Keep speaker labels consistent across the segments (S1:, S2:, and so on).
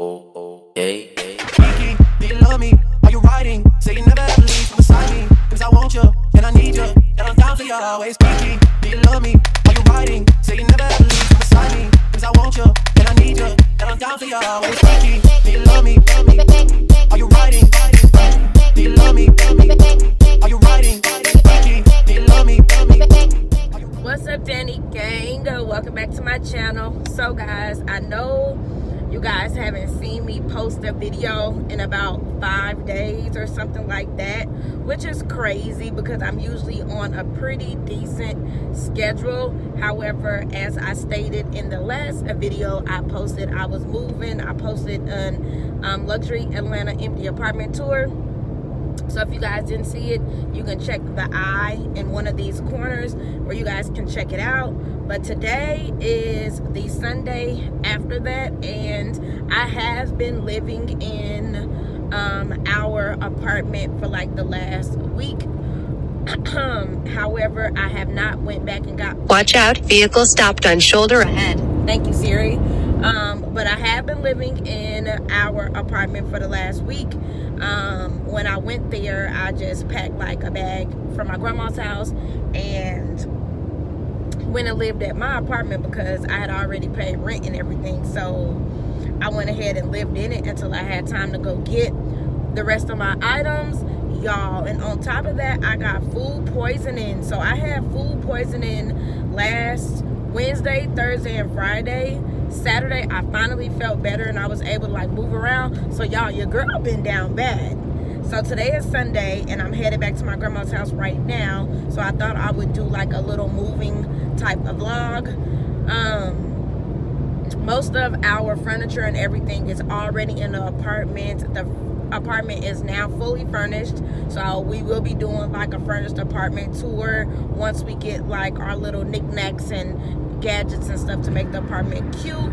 S1: Oh, okay.
S2: Kiki, do you love me? Are you riding? Say you never ever leave from beside me. Cause I want you, and I need you, and I'm down for you always. Kiki, do you love me? Are you riding? Say you never ever leave from beside me. Cause I want you, and I need you, and I'm down for you always. Kiki, do you love me? Are you riding? Do you love me? Are you riding? Kiki, do you love me?
S3: What's up, Danny Gang? Welcome back to my channel. So, guys, I know you guys haven't seen me post a video in about five days or something like that, which is crazy because I'm usually on a pretty decent schedule. However, as I stated in the last video I posted, I was moving. I posted an um, luxury Atlanta empty apartment tour. So if you guys didn't see it, you can check the eye in one of these corners where you guys can check it out. But today is the Sunday after that, and I have been living in um, our apartment for like the last week. However, I have not went back and got
S4: Watch out, vehicle stopped on shoulder ahead.
S3: Thank you, Siri. Um, but I have been living in our apartment for the last week. Um, when I went there, I just packed like a bag from my grandma's house and went and lived at my apartment because I had already paid rent and everything. So I went ahead and lived in it until I had time to go get the rest of my items y'all and on top of that i got food poisoning so i had food poisoning last wednesday thursday and friday. Saturday i finally felt better and i was able to like move around. So y'all your girl been down bad. So today is sunday and i'm headed back to my grandma's house right now. So i thought i would do like a little moving type of vlog. Um most of our furniture and everything is already in the apartment. The apartment is now fully furnished. So we will be doing like a furnished apartment tour once we get like our little knickknacks and gadgets and stuff to make the apartment cute.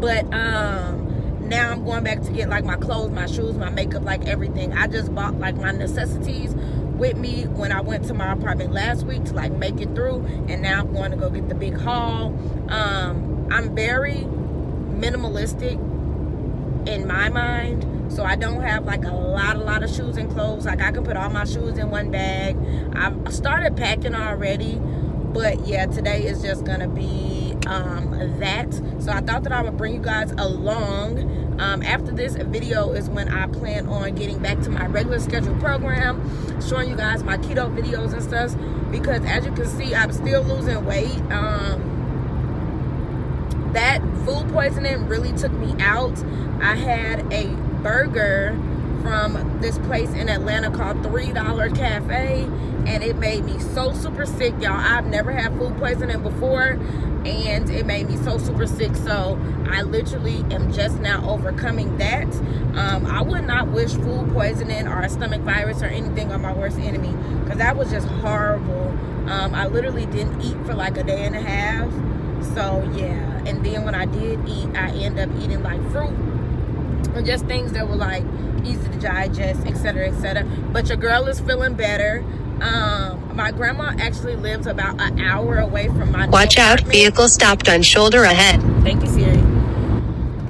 S3: But um now i'm going back to get like my clothes my shoes my makeup like everything. I just bought like my necessities with me when i went to my apartment last week to like make it through. And now i'm going to go get the big haul. Um i'm very minimalistic in my mind. So i don't have like a lot a lot of shoes and clothes. Like i can put all my shoes in one bag. I've started packing already but yeah today is just gonna be um that. So i thought that i would bring you guys along. Um, after this video is when i plan on getting back to my regular scheduled program showing you guys my keto videos and stuff. Because as you can see i'm still losing weight. Um that food poisoning really took me out. I had a burger from this place in atlanta called three dollar cafe and it made me so super sick y'all. I've never had food poisoning before and it made me so super sick. So i literally am just now overcoming that. Um, i would not wish food poisoning or a stomach virus or anything on my worst enemy because that was just horrible. Um, i literally didn't eat for like a day and a half. So yeah. And then when i did eat i end up eating like fruit just things that were like easy to digest etc etc but your girl is feeling better um my grandma actually lives about an hour away from my
S4: Watch out, vehicle stopped on shoulder ahead.
S3: Thank you, Siri.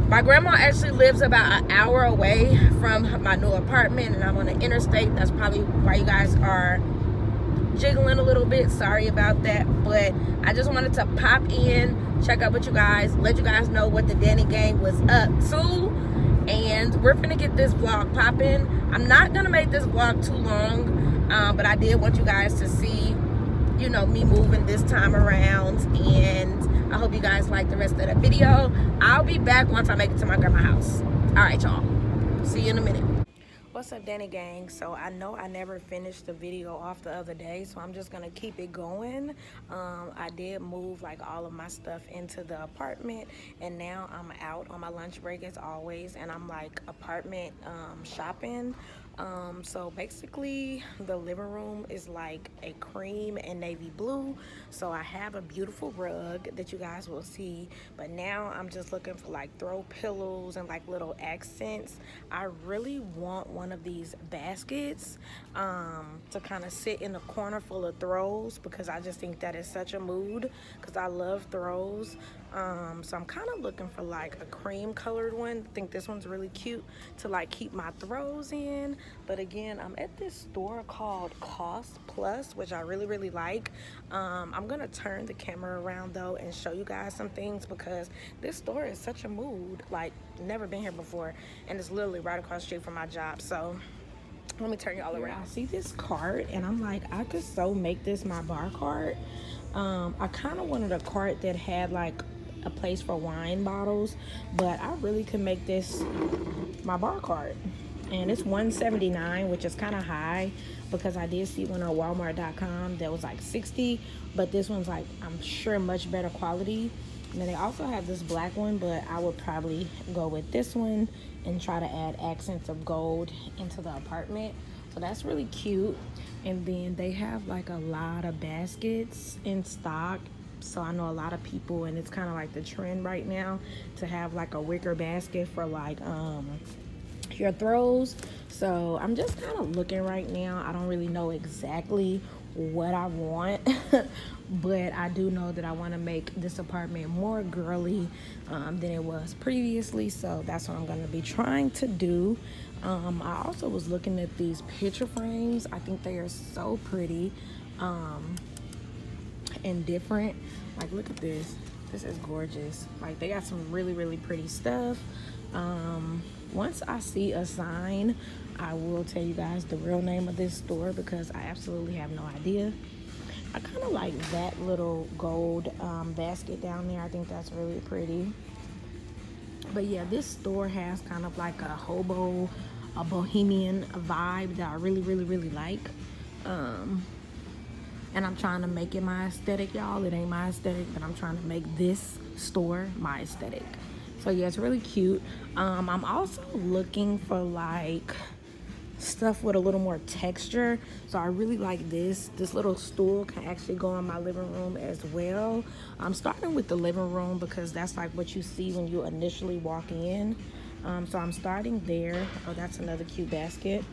S3: My grandma actually lives about an hour away from my new apartment, and I'm on the interstate. That's probably why you guys are jiggling a little bit. Sorry about that, but I just wanted to pop in, check up with you guys, let you guys know what the Danny Gang was up to, and we're gonna get this vlog popping. I'm not gonna make this vlog too long, um, but I did want you guys to see you know me moving this time around and i hope you guys like the rest of the video. I'll be back once i make it to my grandma's house. All right y'all. See you in a minute what's up danny gang so i know i never finished the video off the other day so i'm just gonna keep it going. Um, i did move like all of my stuff into the apartment and now i'm out on my lunch break as always and i'm like apartment um, shopping um, so basically the living room is like a cream and navy blue. So i have a beautiful rug that you guys will see but now i'm just looking for like throw pillows and like little accents. I really want one of these baskets um, to kind of sit in a corner full of throws because i just think that is such a mood because i love throws Um, so I'm kind of looking for like a cream colored one. I think this one's really cute to like keep my throws in. But again, I'm at this store called Cost Plus, which I really, really like. Um, I'm gonna turn the camera around though and show you guys some things because this store is such a mood. Like never been here before and it's literally right across the street from my job. So let me turn you all around. I see this cart and I'm like, I could so make this my bar cart. Um, I kind of wanted a cart that had like a place for wine bottles, but I really could make this my bar cart. And it's 179 which is kind of high because I did see one on walmart.com that was like 60 but this one's like I'm sure much better quality. And then they also have this black one, but I would probably go with this one and try to add accents of gold into the apartment. So that's really cute. And then they have like a lot of baskets in stock so I know a lot of people and it's kind of like the trend right now to have like a wicker basket for like um your throws. So I'm just kind of looking right now. I don't really know exactly what I want but I do know that I want to make this apartment more girly um, than it was previously. So that's what I'm going to be trying to do. Um, I also was looking at these picture frames. I think they are so pretty. Um, and different like look at this. This is gorgeous. Like they got some really really pretty stuff. Um once i see a sign i will tell you guys the real name of this store because i absolutely have no idea. I kind of like that little gold um, basket down there. I think that's really pretty. But yeah this store has kind of like a hobo a bohemian vibe that i really really really like. Um and I'm trying to make it my aesthetic, y'all. It ain't my aesthetic, but I'm trying to make this store my aesthetic. So yeah, it's really cute. Um, I'm also looking for like stuff with a little more texture. So I really like this. This little stool can actually go in my living room as well. I'm starting with the living room because that's like what you see when you initially walk in. Um, so I'm starting there. Oh, that's another cute basket.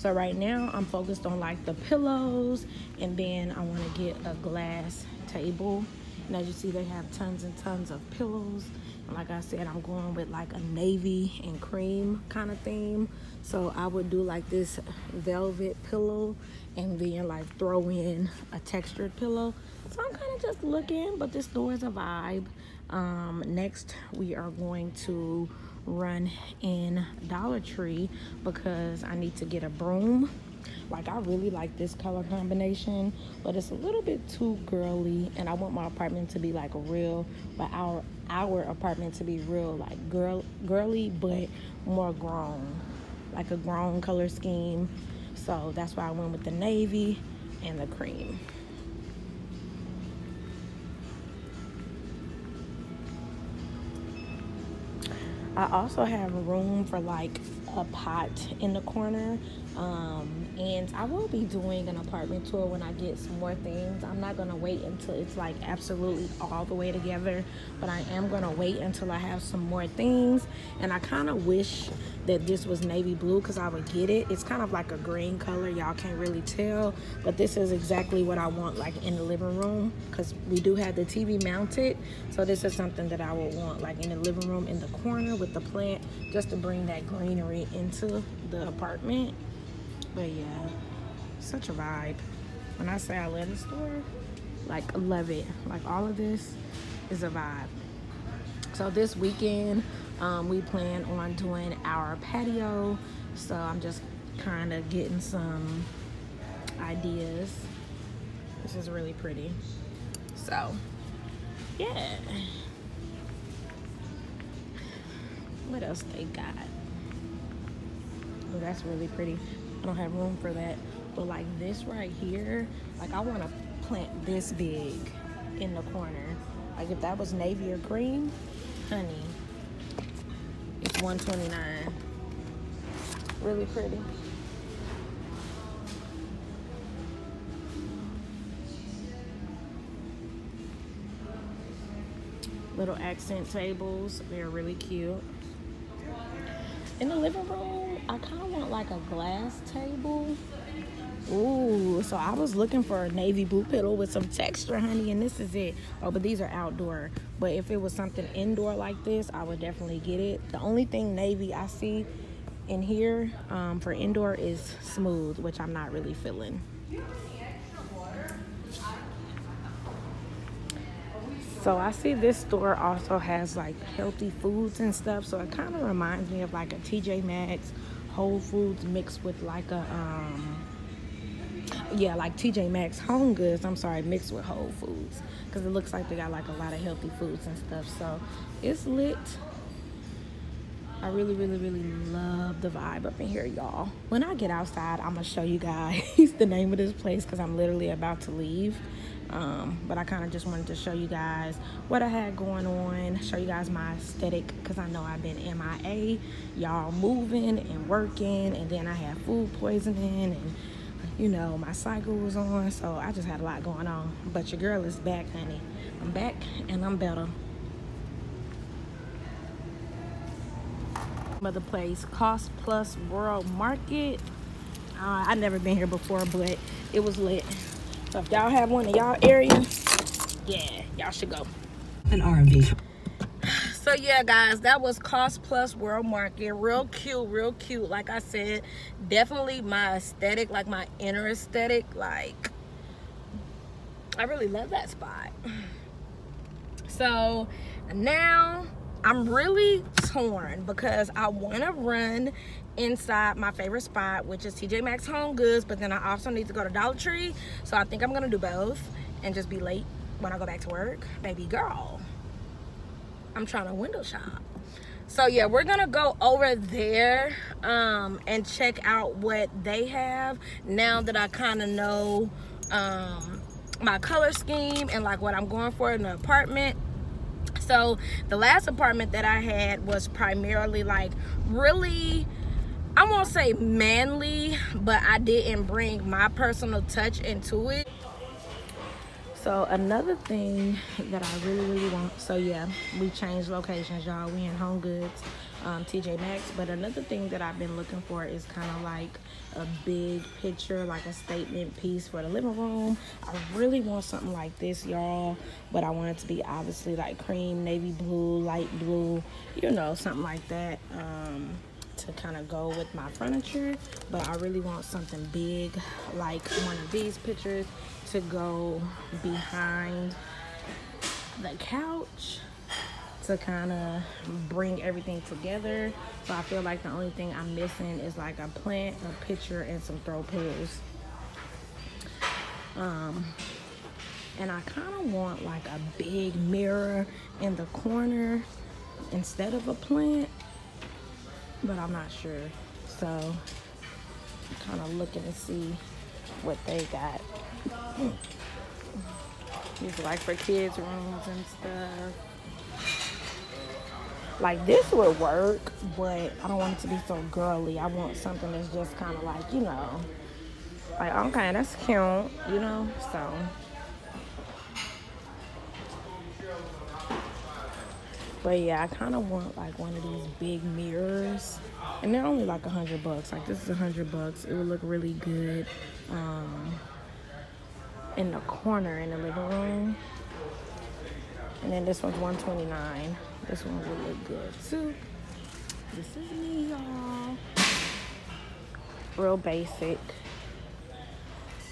S3: So right now I'm focused on like the pillows and then I want to get a glass table. And as you see, they have tons and tons of pillows. And like I said, I'm going with like a navy and cream kind of theme. So I would do like this velvet pillow and then like throw in a textured pillow. So I'm kind of just looking, but this door is a vibe. Um, next, we are going to run in Dollar Tree because I need to get a broom. Like I really like this color combination, but it's a little bit too girly and I want my apartment to be like real, but our our apartment to be real like girl girly but more grown. Like a grown color scheme. So that's why I went with the navy and the cream. I also have room for like a pot in the corner um, and I will be doing an apartment tour when I get some more things. I'm not gonna wait until it's like absolutely all the way together but I am gonna wait until I have some more things and I kind of wish that this was navy blue because I would get it. It's kind of like a green color y'all can't really tell but this is exactly what I want like in the living room because we do have the TV mounted. So this is something that I would want like in the living room in the corner with the plant just to bring that greenery into the apartment. But yeah such a vibe. When i say i love the store like love it. Like all of this is a vibe. So this weekend um, we plan on doing our patio so i'm just kind of getting some ideas. This is really pretty. So yeah. What else they got? Oh that's really pretty. I don't have room for that. But like this right here, like I want to plant this big in the corner. Like if that was navy or green, honey, 129. Really pretty. Little accent tables, they're really cute. In the living room, I kind of want like a glass table Ooh, so I was looking for a navy blue pillow with some texture, honey, and this is it. Oh, but these are outdoor. But if it was something indoor like this, I would definitely get it. The only thing navy I see in here um, for indoor is smooth, which I'm not really feeling. So I see this store also has like healthy foods and stuff. So it kind of reminds me of like a TJ Maxx, Whole Foods mixed with like a um, yeah, like TJ Maxx Home Goods, I'm sorry, mixed with Whole Foods. Because it looks like they got like a lot of healthy foods and stuff. So it's lit. I really, really, really love the vibe up in here, y'all. When I get outside, I'm going to show you guys the name of this place because I'm literally about to leave. Um, but I kind of just wanted to show you guys what I had going on, show you guys my aesthetic because I know I've been MIA, y'all moving and working, and then I had food poisoning and you know, my cycle was on, so I just had a lot going on. But your girl is back, honey. I'm back and I'm better. Another place, Cost Plus World Market. Uh, I've never been here before, but it was lit. So if y'all have one in y'all area, yeah, y'all should go.
S1: An R&B.
S3: So yeah, guys, that was Cost Plus World Market. Real cute, real cute. Like I said, definitely my aesthetic, like my inner aesthetic. Like, I really love that spot. So now I'm really torn because I want to run inside my favorite spot, which is TJ Maxx Home Goods, but then I also need to go to Dollar Tree. So I think I'm to do both and just be late when I go back to work. Baby girl. I'm trying to window shop. So yeah, we're gonna go over there um, and check out what they have now that I kind of know um, my color scheme and like what I'm going for in the apartment. So the last apartment that I had was primarily like really I won't say manly, but I didn't bring my personal touch into it. So another thing that I really, really want, so yeah, we changed locations, y'all. We in Home Goods, um, TJ Maxx. But another thing that I've been looking for is kind of like a big picture, like a statement piece for the living room. I really want something like this, y'all. But I want it to be obviously like cream, navy blue, light blue, you know, something like that. Um, to kind of go with my furniture but I really want something big like one of these pictures to go behind the couch to kind of bring everything together so I feel like the only thing I'm missing is like a plant a picture and some throw pillows um and I kind of want like a big mirror in the corner instead of a plant but I'm not sure. So kind of looking to see what they got. These are like for kids' rooms and stuff. Like this would work, but I don't want it to be so girly. I want something that's just kind of like, you know, like okay, that's cute, you know. So But yeah, I kind of want like one of these big mirrors. And they're only like a hundred bucks. Like this is a hundred bucks. It would look really good um, in the corner in the living room. And then this one's 129. This one would look good too. This is me, y'all. Real basic.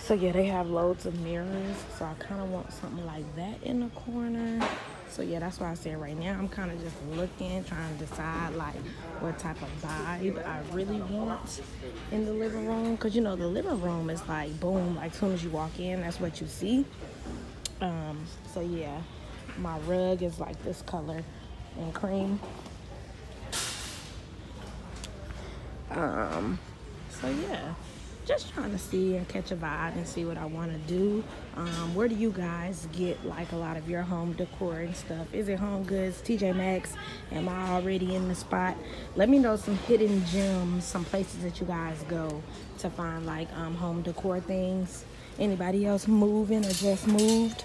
S3: So yeah, they have loads of mirrors. So I kind of want something like that in the corner. So yeah, that's why I said right now I'm kind of just looking, trying to decide like what type of vibe I really want in the living room. Cause you know the living room is like boom, like as soon as you walk in, that's what you see. Um, so yeah, my rug is like this color and cream. Um, so yeah just trying to see and catch a vibe and see what I want to do. Um, where do you guys get like a lot of your home decor and stuff? Is it Home Goods, TJ Maxx? Am I already in the spot? Let me know some hidden gems, some places that you guys go to find like um, home decor things. Anybody else moving or just moved?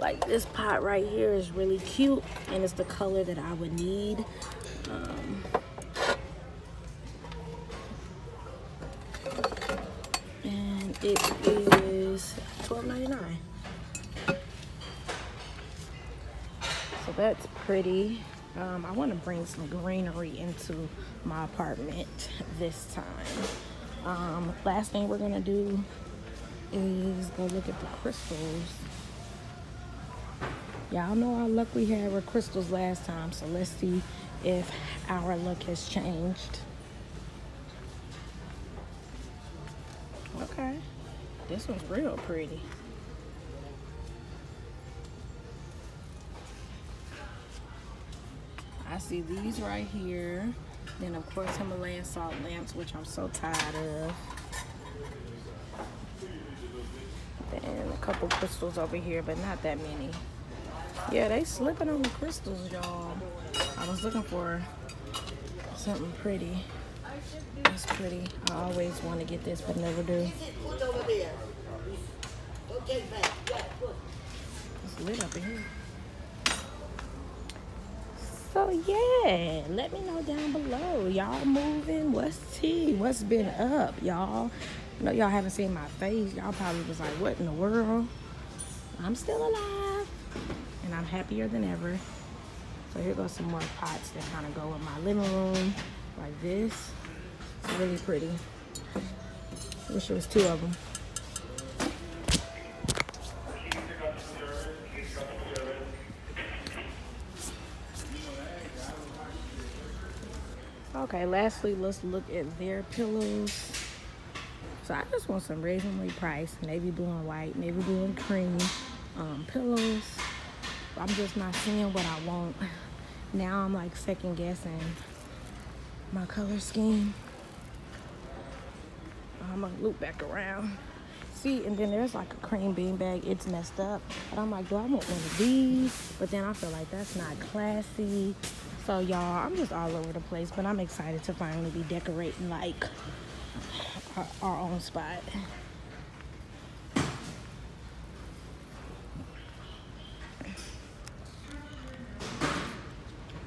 S3: Like this pot right here is really cute and it's the color that I would need. Um, it is $12.99. So that's pretty. Um, I want to bring some greenery into my apartment this time. Um, last thing we're going to do is go look at the crystals. Y'all know how luck we had with crystals last time, so let's see if our luck has changed. This one's real pretty. I see these right here. Then of course Himalayan salt lamps, which I'm so tired of. And a couple crystals over here, but not that many. Yeah, they slipping on the crystals, y'all. I was looking for something pretty. It's pretty. I always want to get this, but never do. It's lit up in here. So yeah, let me know down below. Y'all moving? What's tea? What's been up, y'all? Know y'all haven't seen my face. Y'all probably was like, what in the world? I'm still alive. And I'm happier than ever. So here goes some more pots that kind of go in my living room. Like this. It's really pretty. Wish it was two of them. Okay, lastly, let's look at their pillows. So I just want some reasonably priced navy blue and white, navy blue and cream um, pillows. I'm just not seeing what I want. Now I'm like second guessing my color scheme. I'm gonna loop back around. See, and then there's like a cream bean bag. It's messed up. But I'm like, do I want one of these? But then I feel like that's not classy. So y'all, I'm just all over the place, but I'm excited to finally be decorating like our, our own spot.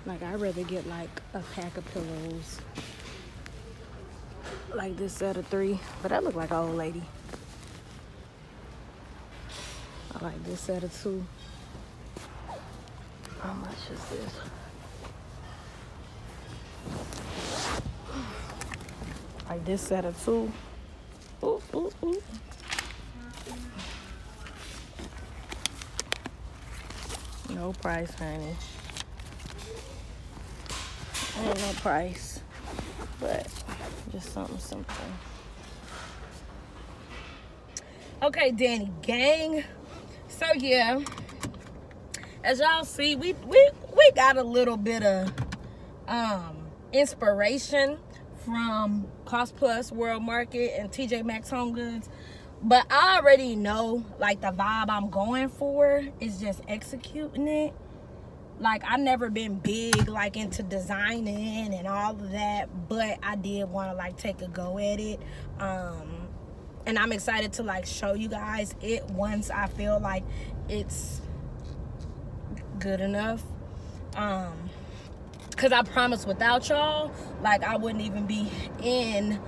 S3: Like I'd rather get like a pack of pillows. Like this set of three. But I look like an old lady. I like this set of two. How much is this? Like this set of two. Ooh, ooh, ooh. No price, honey. Ain't no price, but just something simple. Okay, Danny gang. So yeah, as y'all see, we we we got a little bit of um inspiration from Cost Plus World Market and TJ Maxx Home Goods. But I already know like the vibe I'm going for is just executing it. Like I've never been big like into designing and all of that but I did want to like take a go at it. Um and I'm excited to like show you guys it once I feel like it's good enough. Um because I promise without y'all like I wouldn't even be in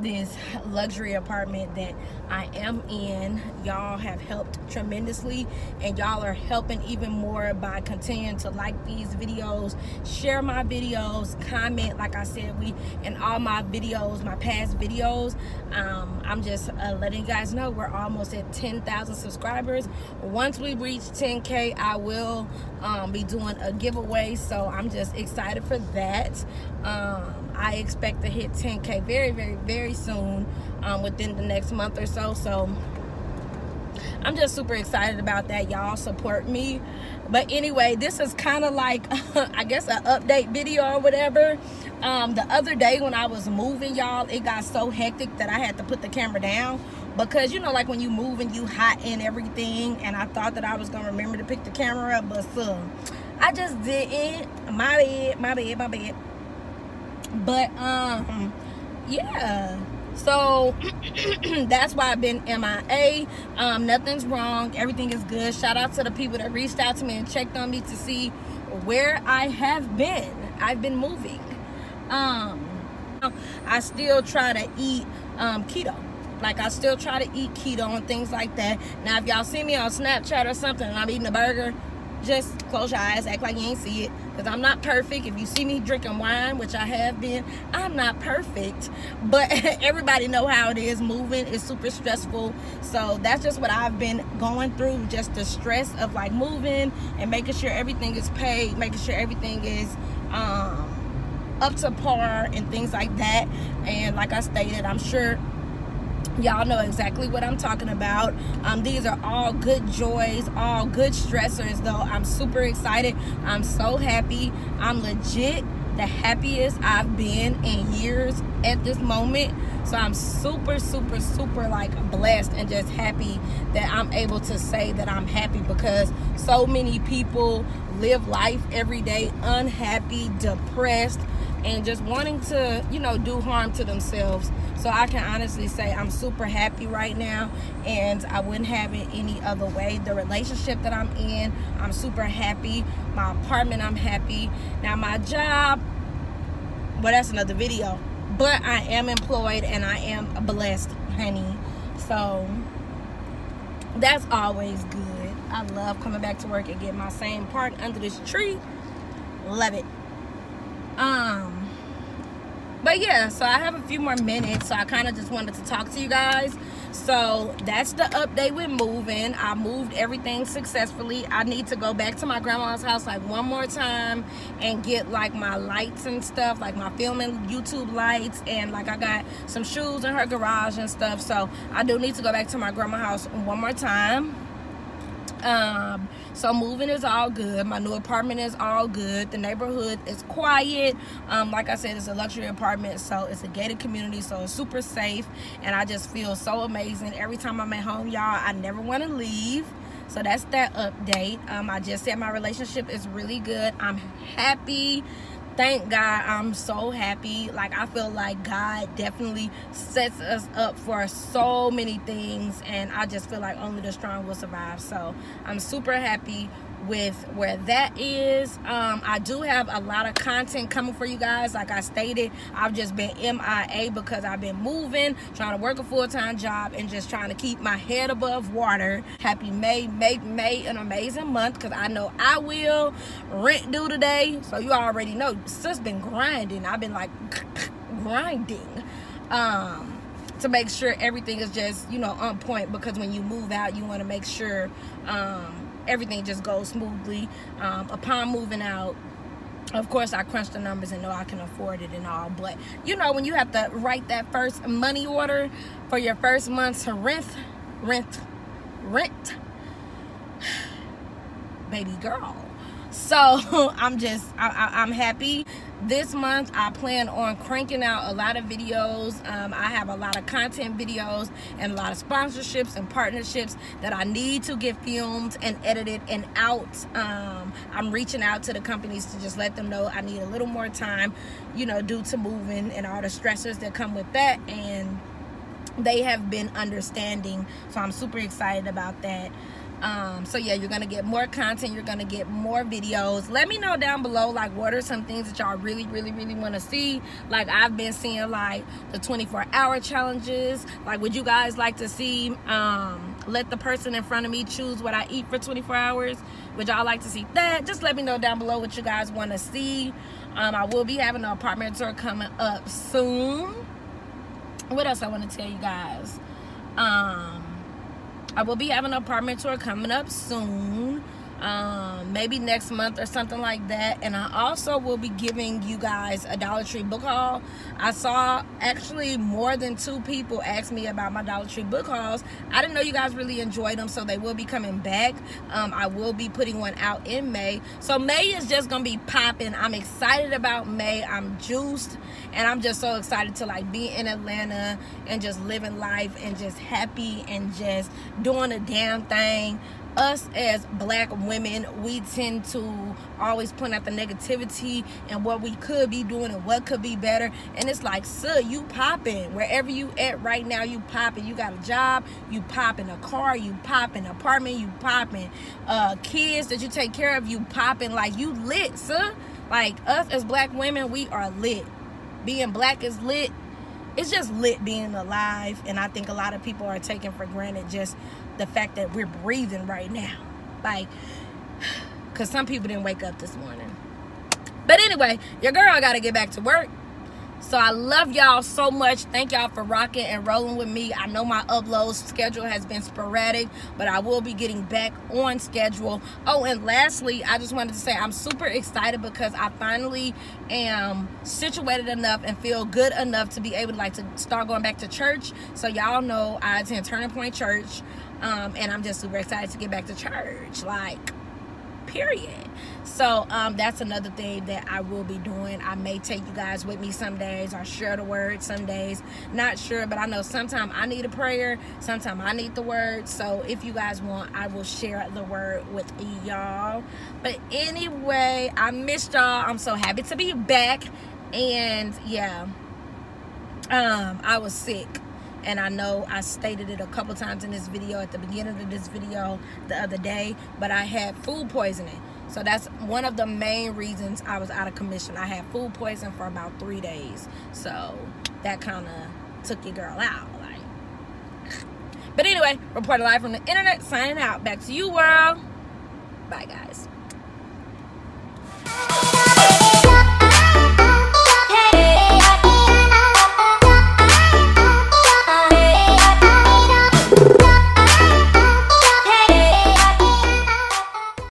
S3: this luxury apartment that I am in. Y'all have helped tremendously and y'all are helping even more by continuing to like these videos, share my videos, comment like I said we in all my videos, my past videos. Um, I'm just uh, letting you guys know we're almost at 10,000 subscribers. Once we reach 10k, I will um, be doing a giveaway. So I'm just excited for that. Um, I expect to hit 10k very, very, very soon um, within the next month or so. So so I'm just super excited about that. Y'all support me. But anyway, this is kind of like, I guess, an update video or whatever. Um, the other day when I was moving, y'all, it got so hectic that I had to put the camera down because you know like when you move and you hot and everything and I thought that I was gonna remember to pick the camera up but so I just didn't my bad my bad my bad but um yeah so that's why i've been mia um nothing's wrong. Everything is good. Shout out to the people that reached out to me and checked on me to see where i have been. I've been moving. Um i still try to eat um keto. Like I still try to eat keto and things like that. Now if y'all see me on Snapchat or something and I'm eating a burger, just close your eyes, act like you ain't see it. Because I'm not perfect. If you see me drinking wine, which I have been, I'm not perfect. But everybody know how it is. Moving is super stressful. So that's just what I've been going through. Just the stress of like moving and making sure everything is paid, making sure everything is um up to par and things like that. And like I stated, I'm sure y'all know exactly what i'm talking about. Um, these are all good joys all good stressors though. I'm super excited. I'm so happy. I'm legit the happiest i've been in years at this moment. So i'm super super super like blessed and just happy that i'm able to say that i'm happy because so many people live life every day unhappy depressed and just wanting to you know do harm to themselves so I can honestly say I'm super happy right now and I wouldn't have it any other way. The relationship that I'm in, I'm super happy. My apartment, I'm happy. Now my job, well that's another video. But I am employed and I am blessed, honey. So that's always good. I love coming back to work and getting my same park under this tree. Love it. Um but yeah so i have a few more minutes so i kind of just wanted to talk to you guys. So that's the update with moving. I moved everything successfully. I need to go back to my grandma's house like one more time and get like my lights and stuff like my filming youtube lights and like i got some shoes in her garage and stuff. So i do need to go back to my grandma's house one more time um so moving is all good. My new apartment is all good. The neighborhood is quiet. Um like i said it's a luxury apartment so it's a gated community so it's super safe and i just feel so amazing. Every time i'm at home y'all i never want to leave. So that's that update. Um i just said my relationship is really good. I'm happy thank God I'm so happy. Like I feel like God definitely sets us up for so many things and I just feel like only the strong will survive. So I'm super happy with where that is. Um i do have a lot of content coming for you guys. Like i stated i've just been mia because i've been moving trying to work a full-time job and just trying to keep my head above water. Happy may make may an amazing month because i know i will. Rent due today so you already know. Sis been grinding. I've been like grinding um to make sure everything is just you know on point because when you move out you want to make sure um everything just goes smoothly. Um, upon moving out, of course I crunch the numbers and know I can afford it and all but you know when you have to write that first money order for your first month's rent rent rent baby girl so I'm just I, am happy this month I plan on cranking out a lot of videos. Um, I have a lot of content videos and a lot of sponsorships and partnerships that I need to get filmed and edited and out. Um, I'm reaching out to the companies to just let them know I need a little more time you know due to moving and all the stressors that come with that. And they have been understanding so I'm super excited about that um so yeah you're gonna get more content you're gonna get more videos. Let me know down below like what are some things that y'all really really really want to see? Like i've been seeing like the 24 hour challenges. Like would you guys like to see um let the person in front of me choose what i eat for 24 hours? Would y'all like to see that? Just let me know down below what you guys want to see. Um i will be having an apartment tour coming up soon. What else i want to tell you guys? Um I will be having an apartment tour coming up soon. Um, maybe next month or something like that. And I also will be giving you guys a Dollar Tree book haul. I saw actually more than two people ask me about my Dollar Tree book hauls. I didn't know you guys really enjoyed them, so they will be coming back. Um, I will be putting one out in May. So May is just gonna be popping. I'm excited about May. I'm juiced and I'm just so excited to like be in Atlanta and just living life and just happy and just doing a damn thing us as black women we tend to always point out the negativity and what we could be doing and what could be better. And it's like sir you popping. Wherever you at right now you popping. You got a job you popping a car you popping apartment you popping uh kids that you take care of you popping. Like you lit sir. Like us as black women we are lit. Being black is lit it's just lit being alive and i think a lot of people are taking for granted just the fact that we're breathing right now. Like because some people didn't wake up this morning. But anyway your girl got to get back to work so I love y'all so much. Thank y'all for rocking and rolling with me. I know my upload schedule has been sporadic, but I will be getting back on schedule. Oh, and lastly, I just wanted to say I'm super excited because I finally am situated enough and feel good enough to be able to like to start going back to church. So y'all know I attend Turning Point Church, um, and I'm just super excited to get back to church. Like period so um, that's another thing that i will be doing. I may take you guys with me some days or share the word some days. Not sure but i know sometimes i need a prayer sometimes i need the word. So if you guys want i will share the word with y'all. But anyway i missed y'all. I'm so happy to be back. And yeah um i was sick. And I know I stated it a couple times in this video at the beginning of this video the other day but I had food poisoning so that's one of the main reasons I was out of commission. I had food poison for about three days. So that kind of took your girl out. Like. But anyway, reporting live from the internet, signing out. Back to you, world. Bye, guys.